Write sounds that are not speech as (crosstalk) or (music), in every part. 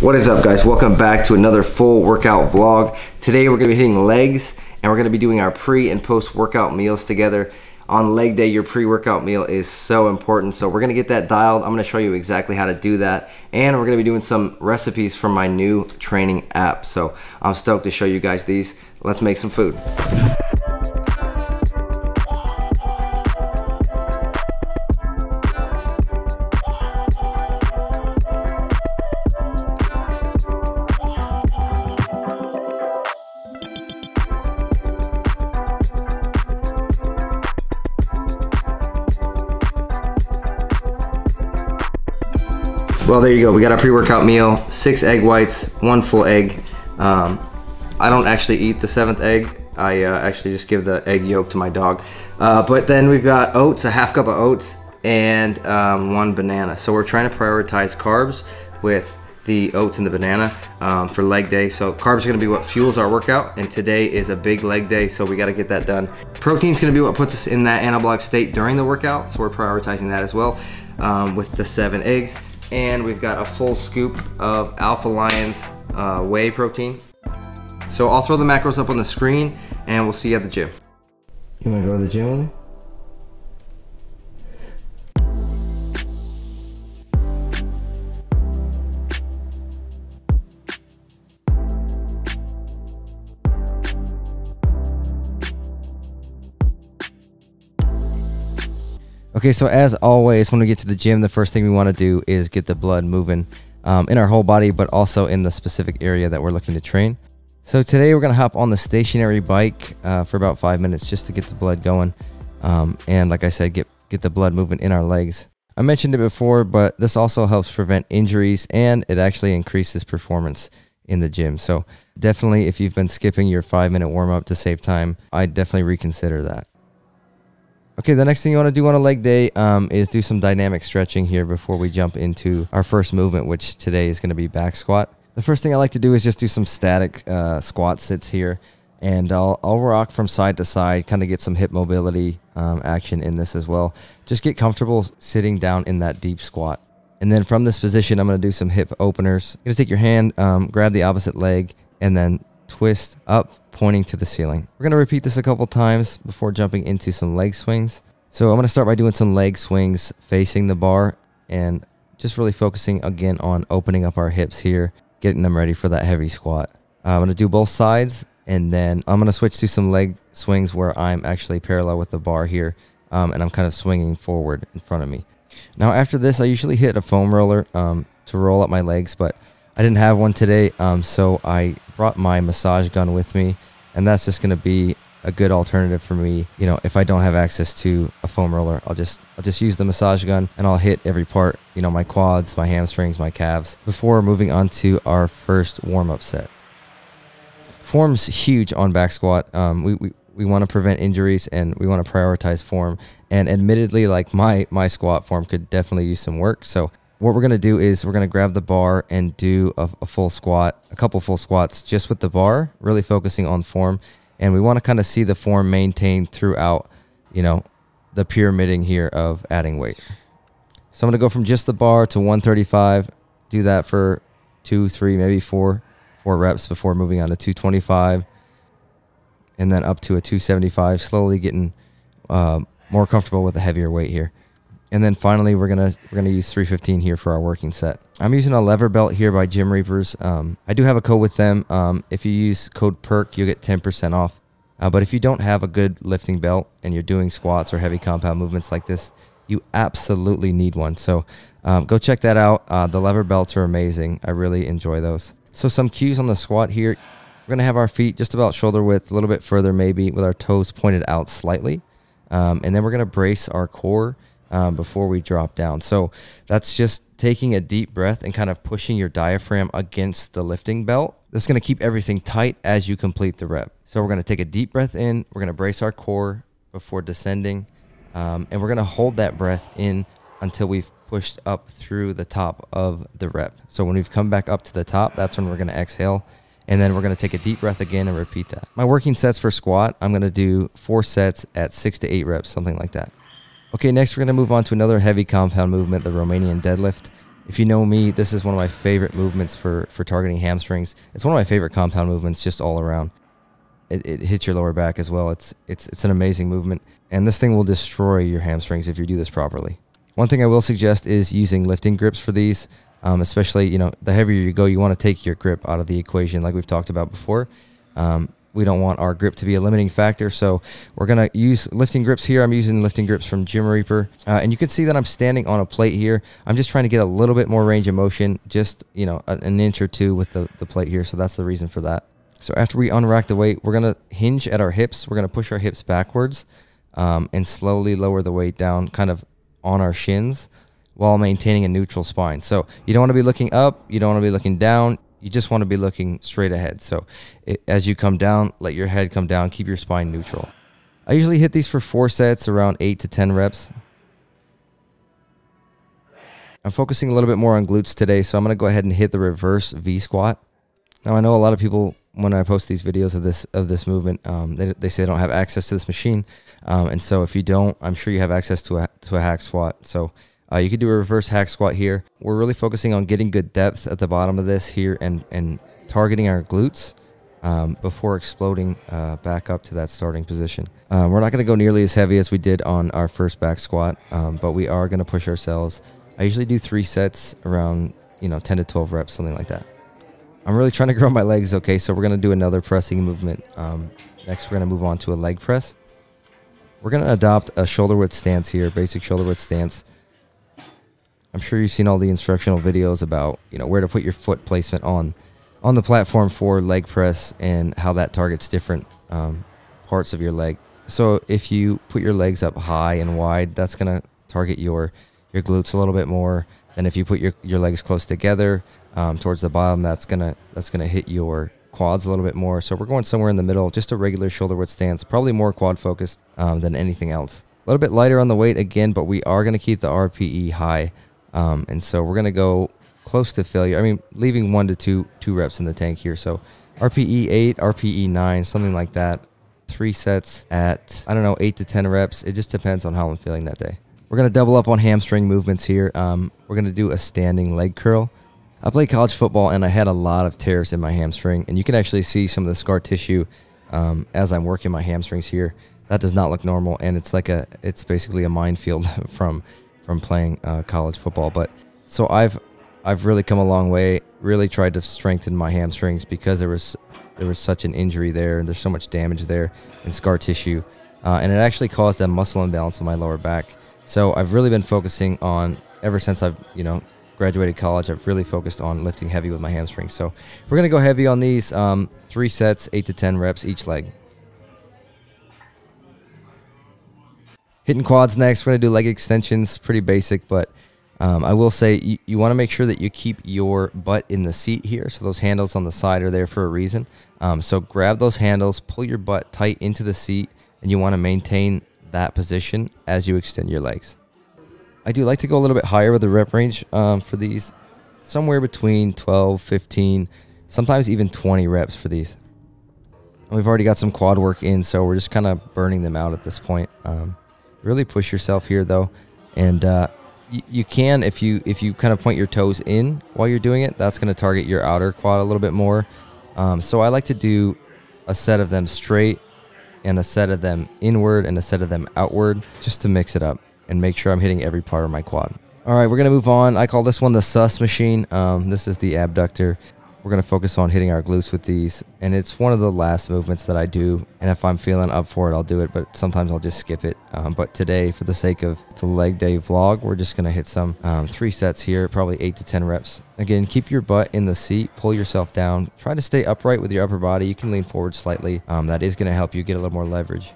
What is up guys? Welcome back to another full workout vlog. Today we're going to be hitting legs and we're going to be doing our pre and post workout meals together. On leg day, your pre-workout meal is so important. So we're going to get that dialed. I'm going to show you exactly how to do that. And we're going to be doing some recipes from my new training app. So I'm stoked to show you guys these. Let's make some food. Well, there you go. We got our pre-workout meal, six egg whites, one full egg. Um, I don't actually eat the seventh egg. I uh, actually just give the egg yolk to my dog. Uh, but then we've got oats, a half cup of oats, and um, one banana. So we're trying to prioritize carbs with the oats and the banana um, for leg day. So carbs are gonna be what fuels our workout and today is a big leg day so we gotta get that done. Protein's gonna be what puts us in that anabolic state during the workout so we're prioritizing that as well um, with the seven eggs and we've got a full scoop of Alpha Lions uh, whey protein. So I'll throw the macros up on the screen and we'll see you at the gym. You wanna go to the gym with me? Okay, so as always, when we get to the gym, the first thing we want to do is get the blood moving um, in our whole body, but also in the specific area that we're looking to train. So today we're going to hop on the stationary bike uh, for about five minutes just to get the blood going. Um, and like I said, get, get the blood moving in our legs. I mentioned it before, but this also helps prevent injuries and it actually increases performance in the gym. So definitely if you've been skipping your five minute warm up to save time, I definitely reconsider that. Okay, the next thing you want to do on a leg day um, is do some dynamic stretching here before we jump into our first movement, which today is going to be back squat. The first thing I like to do is just do some static uh, squat sits here, and I'll, I'll rock from side to side, kind of get some hip mobility um, action in this as well. Just get comfortable sitting down in that deep squat. And then from this position, I'm going to do some hip openers. You're going to take your hand, um, grab the opposite leg, and then twist up, pointing to the ceiling. We're going to repeat this a couple times before jumping into some leg swings. So I'm going to start by doing some leg swings facing the bar and just really focusing again on opening up our hips here, getting them ready for that heavy squat. Uh, I'm going to do both sides and then I'm going to switch to some leg swings where I'm actually parallel with the bar here um, and I'm kind of swinging forward in front of me. Now after this, I usually hit a foam roller um, to roll up my legs, but I didn't have one today, um, so I brought my massage gun with me, and that's just gonna be a good alternative for me. You know, if I don't have access to a foam roller, I'll just I'll just use the massage gun and I'll hit every part. You know, my quads, my hamstrings, my calves before moving on to our first warm up set. Form's huge on back squat. Um, we, we we want to prevent injuries and we want to prioritize form. And admittedly, like my my squat form could definitely use some work. So what we're going to do is we're going to grab the bar and do a, a, full squat, a couple full squats just with the bar, really focusing on form. And we want to kind of see the form maintained throughout, you know, the pyramiding here of adding weight. So I'm going to go from just the bar to 135, do that for two, three, maybe four, four reps before moving on to 225 and then up to a 275, slowly getting uh, more comfortable with a heavier weight here. And then finally, we're gonna we're gonna use 315 here for our working set. I'm using a lever belt here by Gym Reapers. Um, I do have a code with them. Um, if you use code PERK, you'll get 10% off. Uh, but if you don't have a good lifting belt and you're doing squats or heavy compound movements like this, you absolutely need one. So um, go check that out. Uh, the lever belts are amazing. I really enjoy those. So some cues on the squat here. We're gonna have our feet just about shoulder width, a little bit further maybe, with our toes pointed out slightly, um, and then we're gonna brace our core um, before we drop down. So that's just taking a deep breath and kind of pushing your diaphragm against the lifting belt. That's going to keep everything tight as you complete the rep. So we're going to take a deep breath in. We're going to brace our core before descending. Um, and we're going to hold that breath in until we've pushed up through the top of the rep. So when we've come back up to the top, that's when we're going to exhale. And then we're going to take a deep breath again and repeat that. My working sets for squat, I'm going to do four sets at six to eight reps, something like that. Okay, next we're going to move on to another heavy compound movement, the Romanian deadlift. If you know me, this is one of my favorite movements for, for targeting hamstrings. It's one of my favorite compound movements just all around. It, it hits your lower back as well. It's, it's, it's an amazing movement. And this thing will destroy your hamstrings if you do this properly. One thing I will suggest is using lifting grips for these, um, especially, you know, the heavier you go, you want to take your grip out of the equation like we've talked about before. Um, we don't want our grip to be a limiting factor. So we're going to use lifting grips here. I'm using lifting grips from Gym Reaper. Uh, and you can see that I'm standing on a plate here. I'm just trying to get a little bit more range of motion, just, you know, an inch or two with the, the plate here. So that's the reason for that. So after we unrack the weight, we're going to hinge at our hips. We're going to push our hips backwards um, and slowly lower the weight down kind of on our shins while maintaining a neutral spine. So you don't want to be looking up. You don't want to be looking down you just want to be looking straight ahead. So it, as you come down, let your head come down, keep your spine neutral. I usually hit these for four sets, around eight to 10 reps. I'm focusing a little bit more on glutes today, so I'm going to go ahead and hit the reverse V squat. Now I know a lot of people when I post these videos of this of this movement, um, they, they say they don't have access to this machine, um, and so if you don't, I'm sure you have access to a to a hack squat. So uh, you could do a reverse hack squat here. We're really focusing on getting good depth at the bottom of this here and, and targeting our glutes um, before exploding uh, back up to that starting position. Um, we're not going to go nearly as heavy as we did on our first back squat, um, but we are going to push ourselves. I usually do three sets around, you know, 10 to 12 reps, something like that. I'm really trying to grow my legs, okay, so we're going to do another pressing movement. Um, next, we're going to move on to a leg press. We're going to adopt a shoulder width stance here, basic shoulder width stance. I'm sure you've seen all the instructional videos about you know where to put your foot placement on on the platform for leg press and how that targets different um, parts of your leg. So if you put your legs up high and wide, that's gonna target your your glutes a little bit more than if you put your, your legs close together um, towards the bottom. That's gonna that's gonna hit your quads a little bit more. So we're going somewhere in the middle, just a regular shoulder width stance, probably more quad focused um, than anything else. A little bit lighter on the weight again, but we are going to keep the RPE high. Um, and so we're going to go close to failure. I mean, leaving one to two two reps in the tank here. So RPE 8, RPE 9, something like that. Three sets at, I don't know, 8 to 10 reps. It just depends on how I'm feeling that day. We're going to double up on hamstring movements here. Um, we're going to do a standing leg curl. I played college football and I had a lot of tears in my hamstring. And you can actually see some of the scar tissue um, as I'm working my hamstrings here. That does not look normal. And it's like a, it's basically a minefield (laughs) from from playing uh, college football. But so I've I've really come a long way. Really tried to strengthen my hamstrings because there was there was such an injury there, and there's so much damage there and scar tissue, uh, and it actually caused a muscle imbalance in my lower back. So I've really been focusing on ever since I've you know graduated college. I've really focused on lifting heavy with my hamstrings. So we're gonna go heavy on these um, three sets, eight to ten reps each leg. Hitting quads next. We're going to do leg extensions. Pretty basic, but um, I will say you, you want to make sure that you keep your butt in the seat here. So those handles on the side are there for a reason. Um, so grab those handles, pull your butt tight into the seat, and you want to maintain that position as you extend your legs. I do like to go a little bit higher with the rep range um, for these, somewhere between 12, 15, sometimes even 20 reps for these. We've already got some quad work in, so we're just kind of burning them out at this point. Um, Really push yourself here though, and uh, y- you can if you if you kind of point your toes in while you're doing it. That's going to target your outer quad a little bit more. Um, so I like to do a set of them straight and a set of them inward and a set of them outward just to mix it up and make sure I'm hitting every part of my quad. All right, we're going to move on. I call this one the sus machine. Um, this is the abductor. We're going to focus on hitting our glutes with these. And it's one of the last movements that I do. And if I'm feeling up for it, I'll do it. But sometimes I'll just skip it. Um, but today, for the sake of the leg day vlog, we're just going to hit some um, three sets here, probably eight to 10 reps. Again, keep your butt in the seat, pull yourself down. Try to stay upright with your upper body. You can lean forward slightly. Um, that is going to help you get a little more leverage.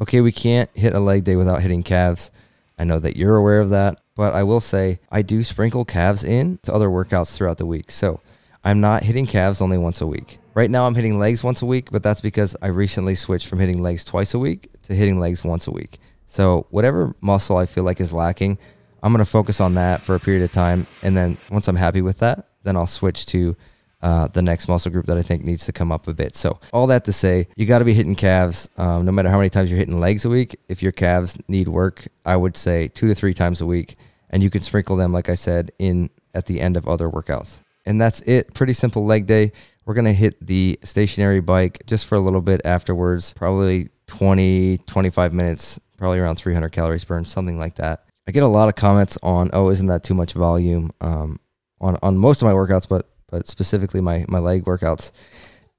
Okay, we can't hit a leg day without hitting calves. I know that you're aware of that, but I will say I do sprinkle calves in to other workouts throughout the week. So I'm not hitting calves only once a week. Right now, I'm hitting legs once a week, but that's because I recently switched from hitting legs twice a week to hitting legs once a week. So, whatever muscle I feel like is lacking, I'm going to focus on that for a period of time. And then once I'm happy with that, then I'll switch to uh, the next muscle group that I think needs to come up a bit. So, all that to say, you got to be hitting calves um, no matter how many times you're hitting legs a week. If your calves need work, I would say two to three times a week. And you can sprinkle them, like I said, in at the end of other workouts. And that's it. Pretty simple leg day. We're going to hit the stationary bike just for a little bit afterwards, probably 20, 25 minutes, probably around 300 calories burned, something like that. I get a lot of comments on, oh, isn't that too much volume um, on, on most of my workouts, but, but specifically my, my leg workouts.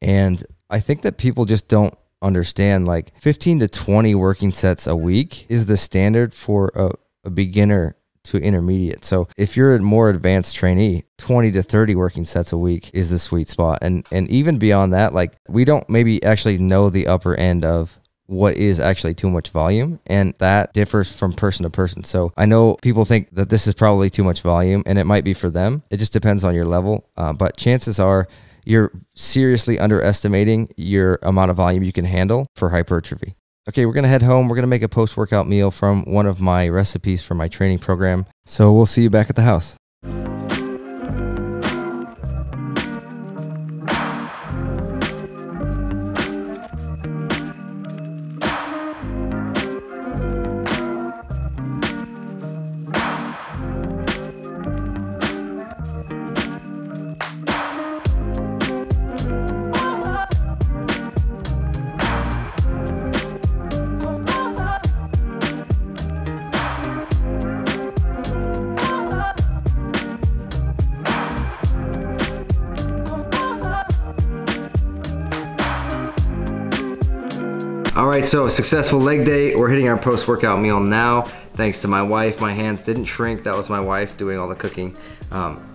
And I think that people just don't understand like 15 to 20 working sets a week is the standard for a, a beginner to intermediate. So if you're a more advanced trainee, 20 to 30 working sets a week is the sweet spot. And and even beyond that, like we don't maybe actually know the upper end of what is actually too much volume and that differs from person to person. So I know people think that this is probably too much volume and it might be for them. It just depends on your level. Uh, but chances are you're seriously underestimating your amount of volume you can handle for hypertrophy. Okay, we're gonna head home. We're gonna make a post workout meal from one of my recipes for my training program. So we'll see you back at the house. All right, so successful leg day. We're hitting our post workout meal now. Thanks to my wife, my hands didn't shrink. That was my wife doing all the cooking. Um,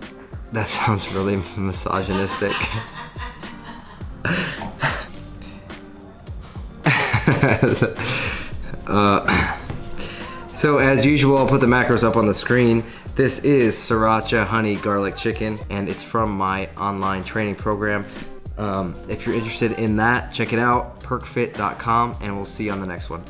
that (laughs) sounds really misogynistic. (laughs) uh, so as usual, I'll put the macros up on the screen. This is Sriracha Honey Garlic Chicken, and it's from my online training program. Um, if you're interested in that, check it out, perkfitt.com, and we'll see you on the next one.